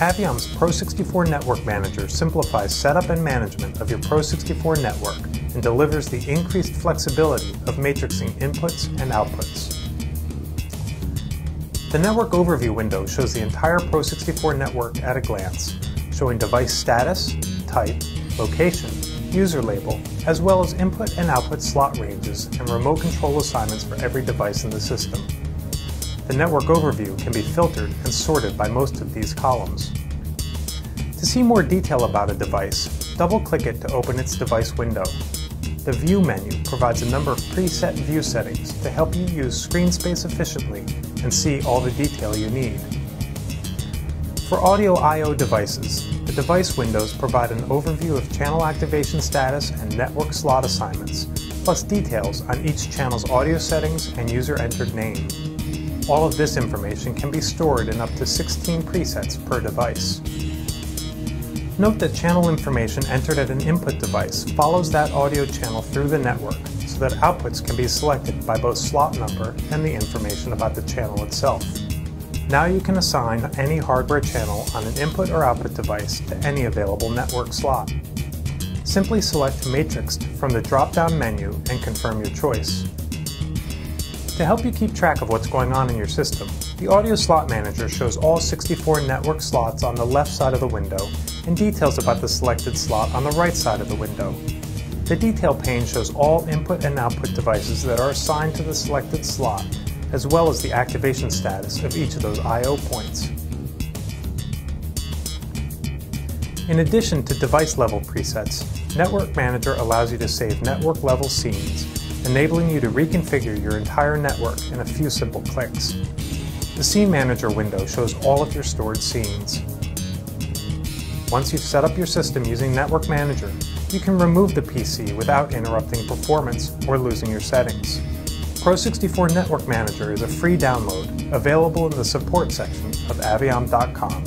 Aviom's Pro64 Network Manager simplifies setup and management of your Pro64 network and delivers the increased flexibility of matrixing inputs and outputs. The Network Overview window shows the entire Pro64 network at a glance, showing device status, type, location, user label, as well as input and output slot ranges and remote control assignments for every device in the system. The network overview can be filtered and sorted by most of these columns. To see more detail about a device, double-click it to open its device window. The View menu provides a number of preset view settings to help you use screen space efficiently and see all the detail you need. For audio I.O. devices, the device windows provide an overview of channel activation status and network slot assignments, plus details on each channel's audio settings and user-entered name. All of this information can be stored in up to 16 presets per device. Note that channel information entered at an input device follows that audio channel through the network so that outputs can be selected by both slot number and the information about the channel itself. Now you can assign any hardware channel on an input or output device to any available network slot. Simply select Matrixed from the drop-down menu and confirm your choice. To help you keep track of what's going on in your system, the Audio Slot Manager shows all 64 network slots on the left side of the window and details about the selected slot on the right side of the window. The detail pane shows all input and output devices that are assigned to the selected slot, as well as the activation status of each of those I.O. points. In addition to device-level presets, Network Manager allows you to save network-level scenes enabling you to reconfigure your entire network in a few simple clicks. The Scene Manager window shows all of your stored scenes. Once you've set up your system using Network Manager, you can remove the PC without interrupting performance or losing your settings. Pro64 Network Manager is a free download available in the support section of aviom.com.